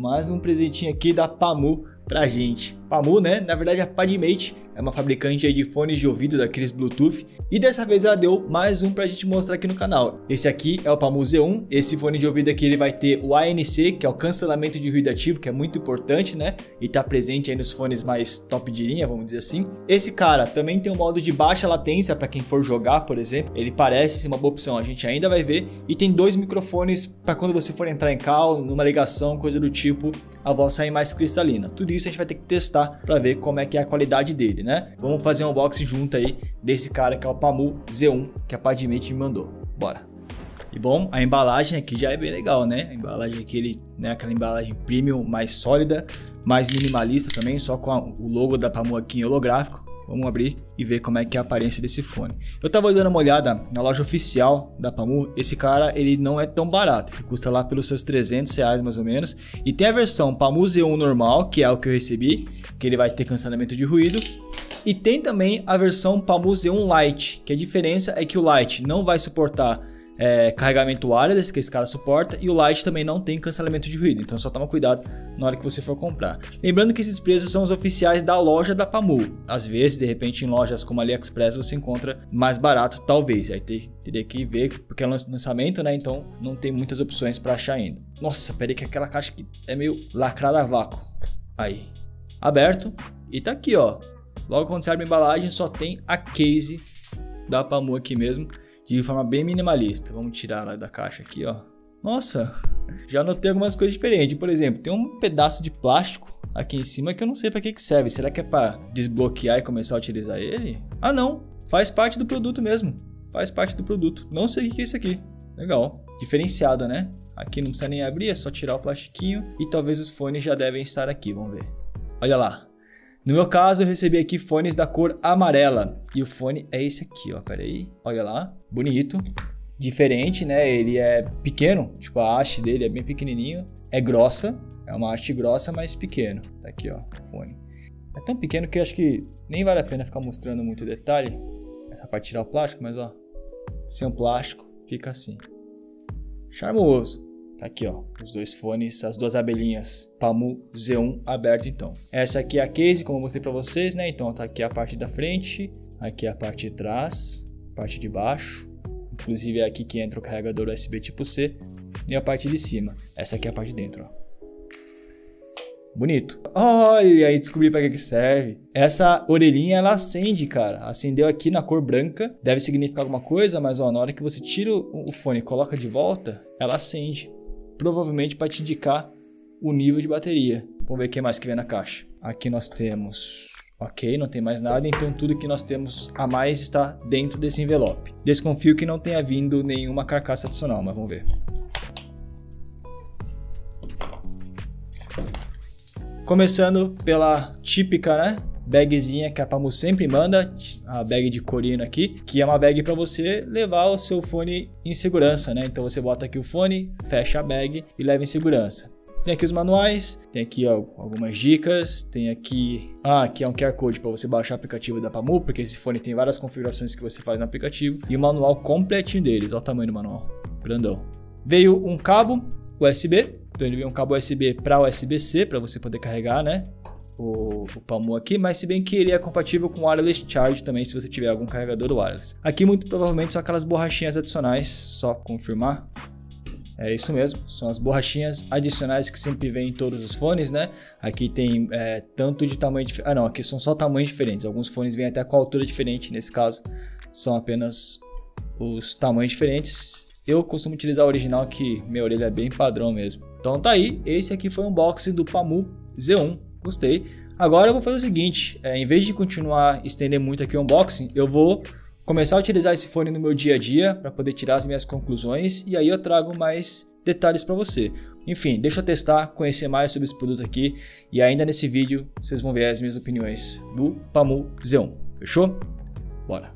mais um presentinho aqui da Pamu pra gente. Pamu, né? Na verdade, a Padmate é uma fabricante de fones de ouvido daqueles Bluetooth e dessa vez ela deu mais um pra gente mostrar aqui no canal. Esse aqui é o Pamu Z1, esse fone de ouvido aqui ele vai ter o ANC, que é o cancelamento de ruído ativo, que é muito importante, né? E tá presente aí nos fones mais top de linha, vamos dizer assim. Esse cara também tem um modo de baixa latência para quem for jogar, por exemplo. Ele parece ser uma boa opção, a gente ainda vai ver. E tem dois microfones para quando você for entrar em call, numa ligação, coisa do tipo, a voz sair mais cristalina. Tudo isso a gente vai ter que testar para ver como é que é a qualidade dele, né? Vamos fazer um unboxing junto aí desse cara que é o Pamu Z1, que a Padmate me mandou. Bora! E bom, a embalagem aqui já é bem legal, né? A embalagem aqui, ele, né, aquela embalagem premium mais sólida, mais minimalista também, só com a, o logo da Pamu aqui em holográfico. Vamos abrir e ver como é que é a aparência desse fone. Eu tava dando uma olhada na loja oficial da Pamu. Esse cara, ele não é tão barato. Ele custa lá pelos seus 300 reais mais ou menos. E tem a versão Pamu Z1 normal, que é o que eu recebi. Que ele vai ter cancelamento de ruído. E tem também a versão Pamu Z1 Lite. Que a diferença é que o Lite não vai suportar é, carregamento wireless, que esse cara suporta, e o Lite também não tem cancelamento de ruído, então só toma cuidado na hora que você for comprar. Lembrando que esses preços são os oficiais da loja da Pamu. Às vezes, de repente, em lojas como AliExpress você encontra mais barato, talvez. Aí ter, teria que ver, porque é lançamento, né? Então não tem muitas opções para achar ainda. Nossa, peraí que aquela caixa aqui é meio lacrada a vácuo. Aí, aberto. E tá aqui, ó. Logo quando você abre a embalagem, só tem a case da Pamu aqui mesmo de forma bem minimalista. Vamos tirar lá da caixa aqui, ó. Nossa, já notei algumas coisas diferentes. Por exemplo, tem um pedaço de plástico aqui em cima que eu não sei para que, que serve. Será que é para desbloquear e começar a utilizar ele? Ah, não. Faz parte do produto mesmo. Faz parte do produto. Não sei o que é isso aqui. Legal. Diferenciado, né? Aqui não precisa nem abrir, é só tirar o plastiquinho. E talvez os fones já devem estar aqui. Vamos ver. Olha lá. No meu caso, eu recebi aqui fones da cor amarela. E o fone é esse aqui, ó. Pera aí. Olha lá. Bonito. Diferente, né? Ele é pequeno. Tipo, a haste dele é bem pequenininho. É grossa. É uma haste grossa, mas pequeno. Tá aqui, ó. O fone. É tão pequeno que acho que nem vale a pena ficar mostrando muito detalhe. Essa parte tirar o plástico, mas ó. Sem o plástico, fica assim. Charmoso. Tá aqui, ó, os dois fones, as duas abelhinhas Pamu Z1 aberto então. Essa aqui é a case, como eu mostrei para vocês, né? Então tá aqui a parte da frente, aqui a parte de trás, parte de baixo. Inclusive é aqui que entra o carregador USB tipo C e a parte de cima. Essa aqui é a parte de dentro, ó. Bonito. Olha aí, descobri para que serve. Essa orelhinha ela acende, cara. Acendeu aqui na cor branca. Deve significar alguma coisa, mas ó, na hora que você tira o fone e coloca de volta, ela acende provavelmente para te indicar o nível de bateria. Vamos ver o que mais que vem na caixa. Aqui nós temos Ok, não tem mais nada, então tudo que nós temos a mais está dentro desse envelope. Desconfio que não tenha vindo nenhuma carcaça adicional, mas vamos ver. Começando pela típica, né? Bagzinha que a Pamu sempre manda, a bag de corino aqui, que é uma bag para você levar o seu fone em segurança, né? Então você bota aqui o fone, fecha a bag e leva em segurança. Tem aqui os manuais, tem aqui algumas dicas, tem aqui, ah, aqui é um QR Code para você baixar o aplicativo da Pamu, porque esse fone tem várias configurações que você faz no aplicativo e o manual completinho deles, olha o tamanho do manual, grandão. Veio um cabo USB, então ele veio um cabo USB para USB-C para você poder carregar, né? O, o aqui, mas se bem que ele é compatível com wireless charge também, se você tiver algum carregador wireless. Aqui muito provavelmente são aquelas borrachinhas adicionais, só confirmar. É isso mesmo, são as borrachinhas adicionais que sempre vem em todos os fones, né? Aqui tem é, tanto de tamanho diferente. Ah, não, aqui são só tamanhos diferentes. Alguns fones vêm até com altura diferente, nesse caso são apenas os tamanhos diferentes. Eu costumo utilizar o original, que minha orelha é bem padrão mesmo. Então tá aí, esse aqui foi o unboxing do Pamu Z1 Gostei. Agora eu vou fazer o seguinte, é, em vez de continuar estender muito aqui o unboxing, eu vou começar a utilizar esse fone no meu dia a dia para poder tirar as minhas conclusões e aí eu trago mais detalhes para você. Enfim, deixa eu testar, conhecer mais sobre esse produto aqui e ainda nesse vídeo vocês vão ver as minhas opiniões do Pamu Z1. Fechou? Bora!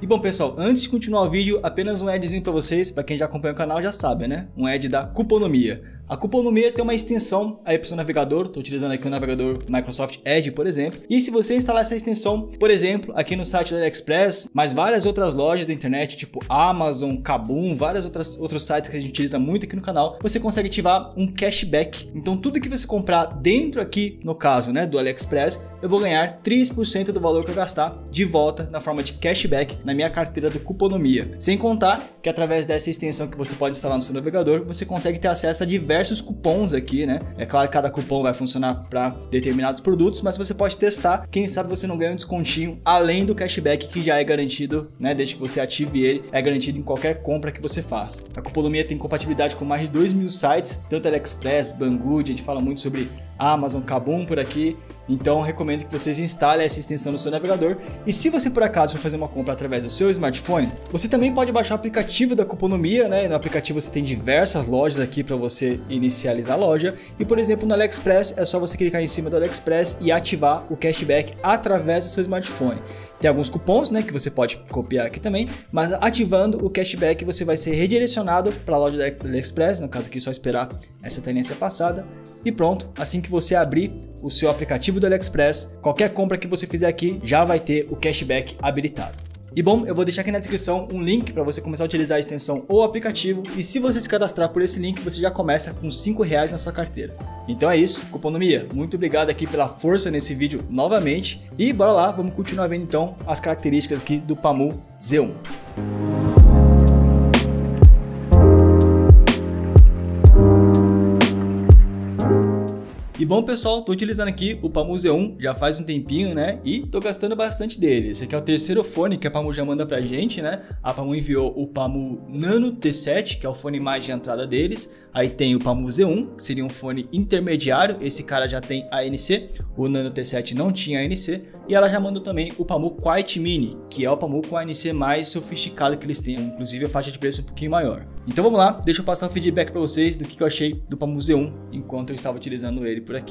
E bom pessoal, antes de continuar o vídeo, apenas um adzinho para vocês, para quem já acompanha o canal já sabe, né? Um ad da Cuponomia. A Cuponomia tem uma extensão aí para o seu navegador, estou utilizando aqui o navegador Microsoft Edge, por exemplo. E se você instalar essa extensão, por exemplo, aqui no site da AliExpress, mas várias outras lojas da internet, tipo Amazon, Kabum, várias outras outros sites que a gente utiliza muito aqui no canal, você consegue ativar um cashback. Então tudo que você comprar dentro aqui, no caso, né, do AliExpress, eu vou ganhar 3% do valor que eu gastar de volta na forma de cashback na minha carteira do Cuponomia. Sem contar que através dessa extensão que você pode instalar no seu navegador, você consegue ter acesso a diversos cupons aqui, né? É claro que cada cupom vai funcionar para determinados produtos, mas você pode testar, quem sabe você não ganha um descontinho além do cashback que já é garantido, né? Desde que você ative ele, é garantido em qualquer compra que você faça. A Cuponomia tem compatibilidade com mais de 2 mil sites, tanto AliExpress, Banggood, a gente fala muito sobre Amazon, Kabum por aqui. Então recomendo que vocês instalem essa extensão no seu navegador. E se você por acaso for fazer uma compra através do seu smartphone, você também pode baixar o aplicativo da Cuponomia, né? No aplicativo você tem diversas lojas aqui para você inicializar a loja. E por exemplo, no AliExpress é só você clicar em cima do AliExpress e ativar o cashback através do seu smartphone. Tem alguns cupons, né, que você pode copiar aqui também, mas ativando o cashback você vai ser redirecionado para a loja da AliExpress, no caso aqui é só esperar essa tendência passada e pronto, assim que você abrir o seu aplicativo do AliExpress, qualquer compra que você fizer aqui já vai ter o cashback habilitado. E bom, eu vou deixar aqui na descrição um link para você começar a utilizar a extensão ou aplicativo. E se você se cadastrar por esse link, você já começa com 5 reais na sua carteira. Então é isso, Cuponomia. Muito obrigado aqui pela força nesse vídeo novamente. E bora lá, vamos continuar vendo então as características aqui do Pamu Z1. Bom pessoal, tô utilizando aqui o Pamu Z1 já faz um tempinho, né? E tô gastando bastante dele. Esse aqui é o terceiro fone que a Pamu já manda pra gente, né? A Pamu enviou o Pamu Nano T7, que é o fone mais de entrada deles. Aí tem o Pamu Z1, que seria um fone intermediário. Esse cara já tem ANC. O Nano T7 não tinha ANC. E ela já mandou também o Pamu Quiet Mini, que é o Pamu com ANC mais sofisticado que eles têm. Inclusive a faixa de preço um pouquinho maior. Então vamos lá, deixa eu passar o feedback para vocês do que eu achei do Pamu Z1 enquanto eu estava utilizando ele por aqui.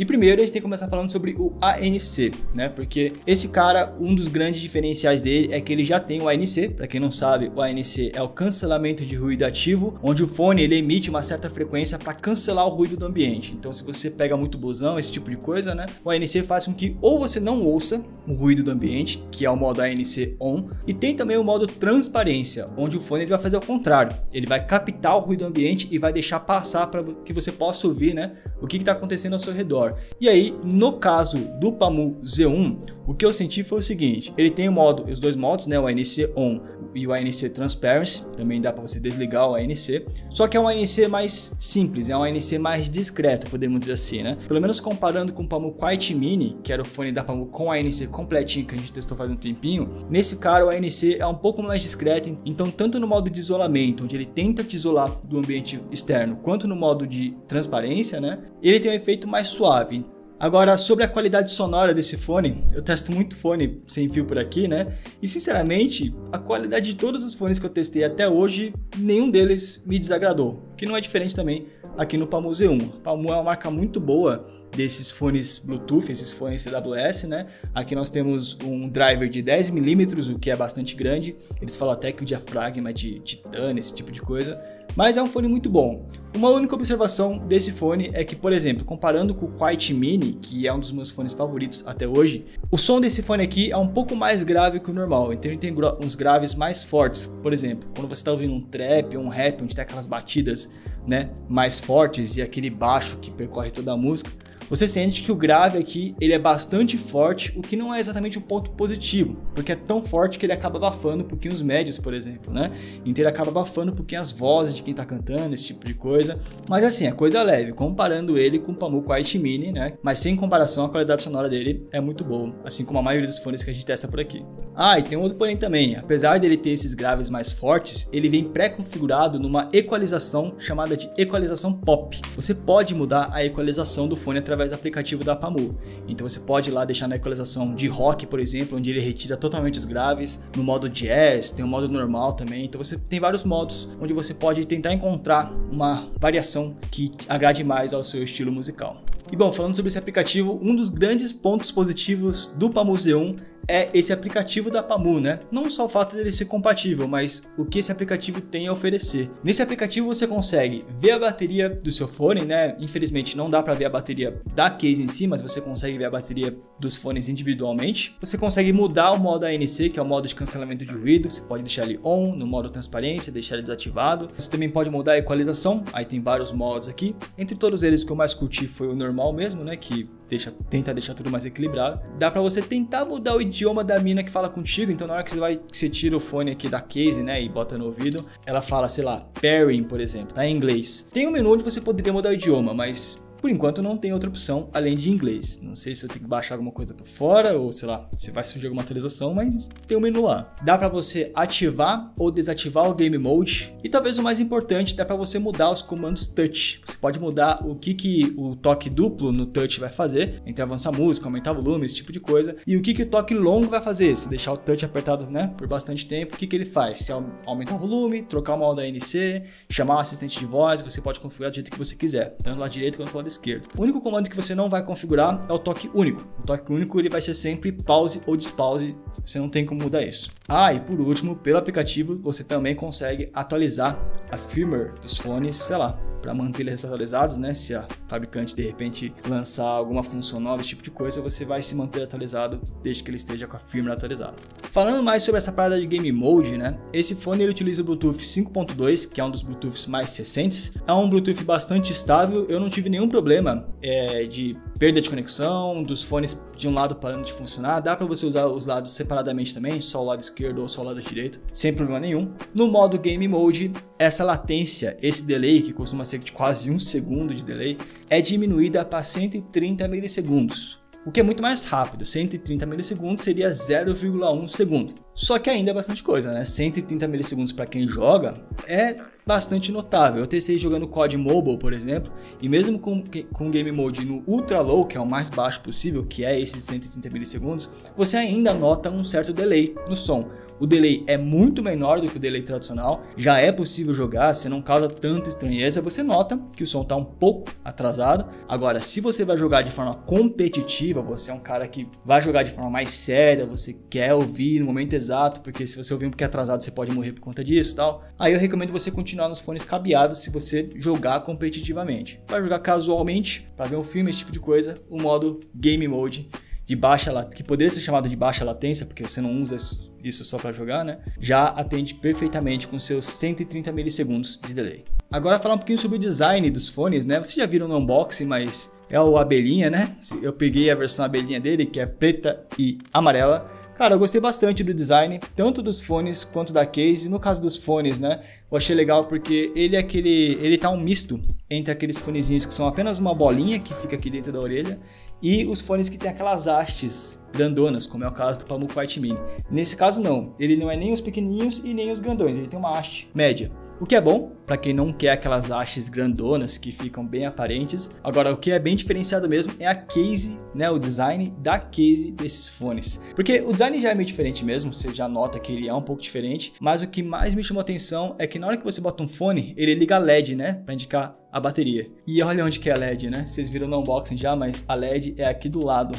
E primeiro a gente tem que começar falando sobre o ANC, né? Porque esse cara, um dos grandes diferenciais dele é que ele já tem o ANC. Para quem não sabe, o ANC é o cancelamento de ruído ativo, onde o fone ele emite uma certa frequência para cancelar o ruído do ambiente. Então, se você pega muito busão, esse tipo de coisa, né? O ANC faz com que ou você não ouça o ruído do ambiente, que é o modo ANC on, e tem também o modo transparência, onde o fone ele vai fazer o contrário. Ele vai captar o ruído do ambiente e vai deixar passar para que você possa ouvir, né? O que está acontecendo seu redor. E aí, no caso do Pamu Z1, o que eu senti foi o seguinte, ele tem o modo, os dois modos, né, o ANC On e o ANC Transparency, também dá para você desligar o ANC, só que é um ANC mais simples, é um ANC mais discreto, podemos dizer assim, né? Pelo menos comparando com o Pamu Quiet Mini, que era o fone da Pamu com ANC completinho que a gente testou faz um tempinho, nesse cara o ANC é um pouco mais discreto, então tanto no modo de isolamento, onde ele tenta te isolar do ambiente externo, quanto no modo de transparência, né? Ele tem um efeito mais suave. Agora, sobre a qualidade sonora desse fone, eu testo muito fone sem fio por aqui, né? E sinceramente, a qualidade de todos os fones que eu testei até hoje, nenhum deles me desagradou. Que não é diferente também aqui no Palmo Z1. Palmo é uma marca muito boa desses fones Bluetooth, esses fones CWS, né? Aqui nós temos um driver de 10mm, o que é bastante grande. Eles falam até que o diafragma é de titânio, esse tipo de coisa mas é um fone muito bom. Uma única observação desse fone é que, por exemplo, comparando com o Quiet Mini, que é um dos meus fones favoritos até hoje, o som desse fone aqui é um pouco mais grave que o normal, então ele tem uns graves mais fortes. Por exemplo, quando você está ouvindo um trap ou um rap, onde tem aquelas batidas né, mais fortes e aquele baixo que percorre toda a música, você sente que o grave aqui ele é bastante forte, o que não é exatamente um ponto positivo, porque é tão forte que ele acaba abafando um pouquinho os médios, por exemplo, né? Então ele acaba abafando um pouquinho as vozes de quem tá cantando, esse tipo de coisa. Mas assim, é coisa leve, comparando ele com o Pamu Quiet Mini, né? Mas sem comparação, a qualidade sonora dele é muito boa, assim como a maioria dos fones que a gente testa por aqui. Ah, e tem um outro porém também, apesar dele ter esses graves mais fortes, ele vem pré-configurado numa equalização chamada de equalização pop. Você pode mudar a equalização do fone através através do aplicativo da Pamu. Então você pode ir lá deixar na equalização de rock, por exemplo, onde ele retira totalmente os graves, no modo jazz, tem o modo normal também. Então você tem vários modos onde você pode tentar encontrar uma variação que agrade mais ao seu estilo musical. E bom, falando sobre esse aplicativo, um dos grandes pontos positivos do Pamu Z1 é esse aplicativo da Pamu, né? Não só o fato dele ser compatível, mas o que esse aplicativo tem a oferecer. Nesse aplicativo você consegue ver a bateria do seu fone, né? Infelizmente não dá para ver a bateria da case em si, mas você consegue ver a bateria dos fones individualmente. Você consegue mudar o modo ANC, que é o modo de cancelamento de ruído. Você pode deixar ele on no modo transparência, deixar ele desativado. Você também pode mudar a equalização. Aí tem vários modos aqui. Entre todos eles, o que eu mais curti foi o normal mesmo, né? Que deixa, tenta deixar tudo mais equilibrado. Dá para você tentar mudar o idioma da mina que fala contigo. Então na hora que você vai, que você tira o fone aqui da case, né, e bota no ouvido, ela fala, sei lá, pairing, por exemplo, tá em inglês. Tem um menu onde você poderia mudar o idioma, mas por enquanto não tem outra opção além de inglês. Não sei se eu tenho que baixar alguma coisa por fora ou sei lá, se vai surgir alguma atualização, mas tem um menu lá. Dá para você ativar ou desativar o Game Mode e talvez o mais importante, dá para você mudar os comandos touch. Você pode mudar o que, que o toque duplo no touch vai fazer, entre avançar música, aumentar volume, esse tipo de coisa, e o que, que o toque longo vai fazer. Se deixar o touch apertado né, por bastante tempo, o que, que ele faz? Se aumentar o volume, trocar o modo ANC, chamar um assistente de voz, você pode configurar do jeito que você quiser, tanto lado direito quanto lado esquerdo. O único comando que você não vai configurar é o toque único. O toque único ele vai ser sempre pause ou despause, você não tem como mudar isso. Ah, e por último, pelo aplicativo você também consegue atualizar a firmware dos fones, sei lá, para manter eles atualizados, né? Se a fabricante de repente lançar alguma função nova, esse tipo de coisa, você vai se manter atualizado desde que ele esteja com a firmware atualizada. Falando mais sobre essa parada de Game Mode, né? Esse fone ele utiliza o Bluetooth 5.2, que é um dos Bluetooths mais recentes. É um Bluetooth bastante estável, eu não tive nenhum problema é, de perda de conexão, dos fones de um lado parando de funcionar. Dá para você usar os lados separadamente também, só o lado esquerdo ou só o lado direito, sem problema nenhum. No modo Game Mode, essa latência, esse delay, que costuma ser de quase um segundo de delay, é diminuída para 130 milissegundos o que é muito mais rápido. 130 milissegundos seria 0,1 segundo. Só que ainda é bastante coisa, né? 130 milissegundos para quem joga é bastante notável. Eu testei jogando COD Mobile, por exemplo, e mesmo com, com Game Mode no Ultra Low, que é o mais baixo possível, que é esse de 130 milissegundos, você ainda nota um certo delay no som. O delay é muito menor do que o delay tradicional, já é possível jogar, você não causa tanta estranheza, você nota que o som está um pouco atrasado. Agora, se você vai jogar de forma competitiva, você é um cara que vai jogar de forma mais séria, você quer ouvir no momento exato, porque se você ouvir um pouquinho atrasado, você pode morrer por conta disso, tal. Aí eu recomendo você continuar nos fones cabeados se você jogar competitivamente. Para jogar casualmente, para ver um filme, esse tipo de coisa, o modo Game Mode de baixa que poderia ser chamado de baixa latência, porque você não usa isso só para jogar, né? Já atende perfeitamente com seus 130 milissegundos de delay. Agora falar um pouquinho sobre o design dos fones, né? Vocês já viram no unboxing, mas é o abelhinha, né? Eu peguei a versão abelhinha dele, que é preta e amarela. Cara, eu gostei bastante do design, tanto dos fones quanto da case. No caso dos fones, né? Eu achei legal porque ele é aquele, ele tá um misto entre aqueles fonezinhos que são apenas uma bolinha que fica aqui dentro da orelha e os fones que tem aquelas hastes grandonas, como é o caso do Pamuk White Mini. Nesse caso não, ele não é nem os pequenininhos e nem os grandões, ele tem uma haste média. O que é bom para quem não quer aquelas hastes grandonas que ficam bem aparentes. Agora, o que é bem diferenciado mesmo é a case, né, o design da case desses fones. Porque o design já é meio diferente mesmo, você já nota que ele é um pouco diferente, mas o que mais me chamou atenção é que na hora que você bota um fone, ele liga LED, né, para indicar a bateria. E olha onde que é a LED, né? Vocês viram no unboxing já, mas a LED é aqui do lado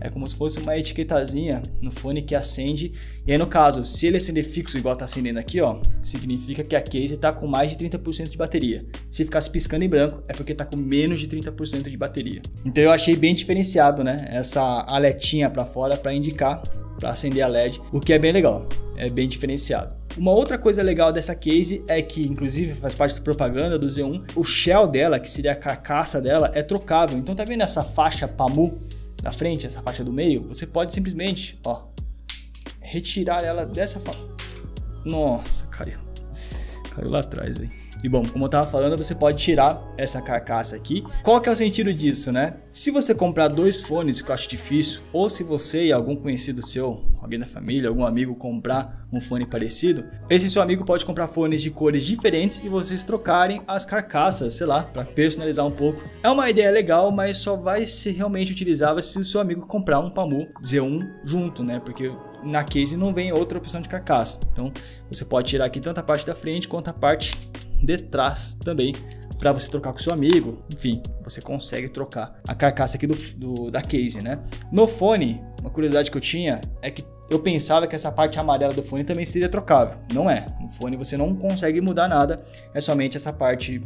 é como se fosse uma etiquetazinha no fone que acende. E aí, no caso, se ele acender fixo igual tá acendendo aqui, ó, significa que a case tá com mais de 30% de bateria. Se ficasse piscando em branco, é porque tá com menos de 30% de bateria. Então eu achei bem diferenciado, né? Essa aletinha para fora para indicar para acender a LED, o que é bem legal. É bem diferenciado. Uma outra coisa legal dessa case é que, inclusive, faz parte da propaganda do Z1, o shell dela, que seria a carcaça dela, é trocável. Então tá vendo essa faixa PAMU da frente, essa faixa do meio, você pode simplesmente, ó, retirar ela dessa forma. Nossa, caiu. Caiu lá atrás, velho. E bom, como eu tava falando, você pode tirar essa carcaça aqui. Qual que é o sentido disso, né? Se você comprar dois fones, que eu acho difícil, ou se você e algum conhecido seu, alguém da família, algum amigo comprar um fone parecido, esse seu amigo pode comprar fones de cores diferentes e vocês trocarem as carcaças, sei lá, para personalizar um pouco. É uma ideia legal, mas só vai ser realmente utilizável se o seu amigo comprar um Pamu Z1 junto, né? Porque na case não vem outra opção de carcaça. Então você pode tirar aqui tanto a parte da frente quanto a parte de trás também para você trocar com seu amigo. Enfim, você consegue trocar a carcaça aqui do, do, da case, né? No fone, uma curiosidade que eu tinha é que eu pensava que essa parte amarela do fone também seria trocável. Não é. No fone você não consegue mudar nada, é somente essa parte,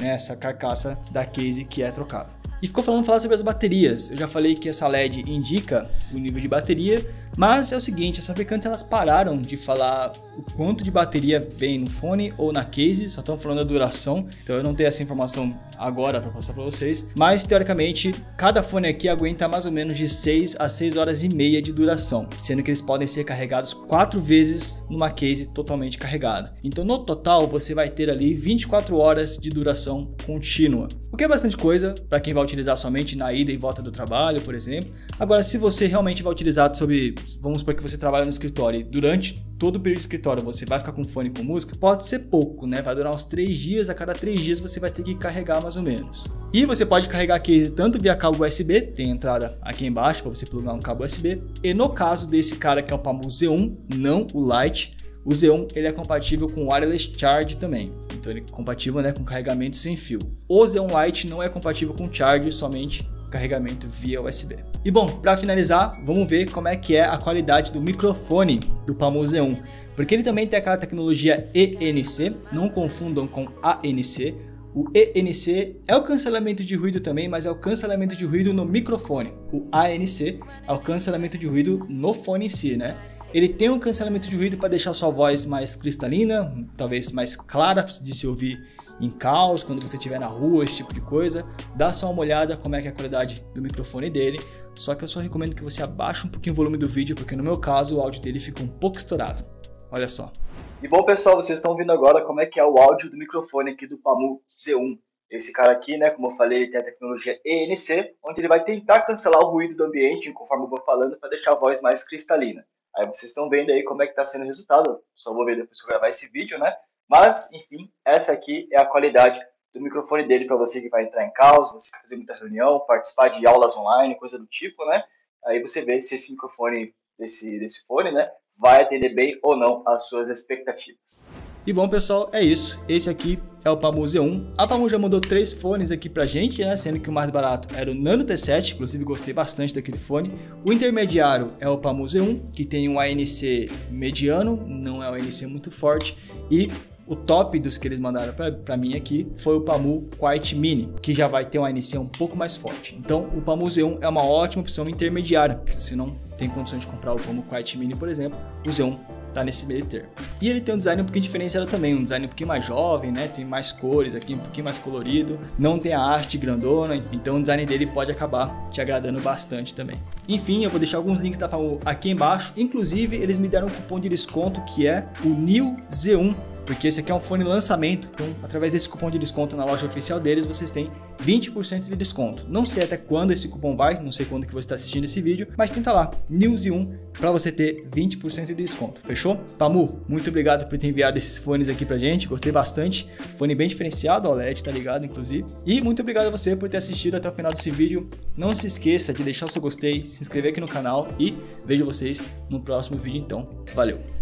né, essa carcaça da case que é trocável. E ficou falando falar sobre as baterias. Eu já falei que essa LED indica o nível de bateria, mas é o seguinte, as fabricantes elas pararam de falar o quanto de bateria vem no fone ou na case, só estão falando a duração. Então eu não tenho essa informação agora para passar para vocês, mas teoricamente cada fone aqui aguenta mais ou menos de 6 a 6 horas e meia de duração, sendo que eles podem ser carregados quatro vezes numa case totalmente carregada. Então no total você vai ter ali 24 horas de duração contínua, o que é bastante coisa para quem vai utilizar somente na ida e volta do trabalho, por exemplo. Agora se você realmente vai utilizar sobre vamos supor que você trabalha no escritório e durante todo o período de escritório você vai ficar com fone com música, pode ser pouco, né? Vai durar uns 3 dias, a cada 3 dias você vai ter que carregar mais ou menos. E você pode carregar case tanto via cabo USB, tem entrada aqui embaixo para você plugar um cabo USB, e no caso desse cara que é o Pamu Z1, não o Lite, o Z1 ele é compatível com wireless charge também, então ele é compatível né, com carregamento sem fio. O Z1 Lite não é compatível com charge, somente carregamento via USB. E bom, para finalizar, vamos ver como é que é a qualidade do microfone do Palmo Z1, porque ele também tem aquela tecnologia ENC, não confundam com ANC. O ENC é o cancelamento de ruído também, mas é o cancelamento de ruído no microfone. O ANC é o cancelamento de ruído no fone em si, né? Ele tem um cancelamento de ruído para deixar sua voz mais cristalina, talvez mais clara de se ouvir em caos, quando você estiver na rua, esse tipo de coisa. Dá só uma olhada como é que é a qualidade do microfone dele. Só que eu só recomendo que você abaixe um pouquinho o volume do vídeo, porque no meu caso o áudio dele fica um pouco estourado. Olha só. E bom pessoal, vocês estão vendo agora como é que é o áudio do microfone aqui do Pamu Z1. Esse cara aqui, né, como eu falei, ele tem a tecnologia ENC, onde ele vai tentar cancelar o ruído do ambiente, conforme eu vou falando, para deixar a voz mais cristalina. Aí vocês estão vendo aí como é que está sendo o resultado. Só vou ver depois que eu gravar esse vídeo, né? Mas, enfim, essa aqui é a qualidade do microfone dele para você que vai entrar em caos, você quer fazer muita reunião, participar de aulas online, coisa do tipo, né? Aí você vê se esse microfone desse, desse fone, né, vai atender bem ou não às suas expectativas. E bom, pessoal, é isso. Esse aqui é o Pamu Z1. A Pamu já mandou três fones aqui pra gente, né? Sendo que o mais barato era o Nano T7, inclusive gostei bastante daquele fone. O intermediário é o Pamu Z1, que tem um ANC mediano, não é um ANC muito forte. E o top dos que eles mandaram para mim aqui foi o Pamu Quiet Mini, que já vai ter um ANC um pouco mais forte. Então, o Pamu Z1 é uma ótima opção intermediária. Se você não tem condições de comprar o Pamu Quiet Mini, por exemplo, o Z1 tá nesse meio termo. E ele tem um design um pouquinho diferenciado também, um design um pouquinho mais jovem, né? Tem mais cores aqui, um pouquinho mais colorido, não tem a arte grandona, então o design dele pode acabar te agradando bastante também. Enfim, eu vou deixar alguns links da FAMU aqui embaixo, inclusive eles me deram um cupom de desconto que é o NIL Z1 porque esse aqui é um fone lançamento, então através desse cupom de desconto na loja oficial deles, vocês têm 20% de desconto. Não sei até quando esse cupom vai, não sei quando que você está assistindo esse vídeo, mas tenta lá, News1, para você ter 20% de desconto, fechou? Pamu, muito obrigado por ter enviado esses fones aqui pra gente, gostei bastante, fone bem diferenciado, OLED, tá ligado, inclusive. E muito obrigado a você por ter assistido até o final desse vídeo. Não se esqueça de deixar o seu gostei, se inscrever aqui no canal e vejo vocês no próximo vídeo então. Valeu!